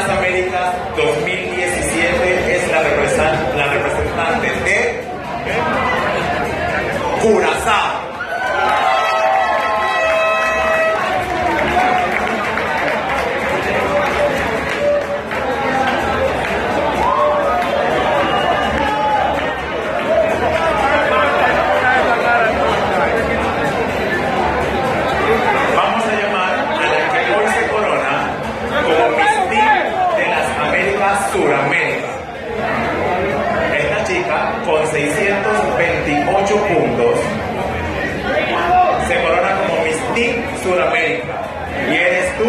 las Américas 2017, es la, representan- la representante de Curazao. 8 puntos, se corona como Miss Team Sudamérica. Y eres tú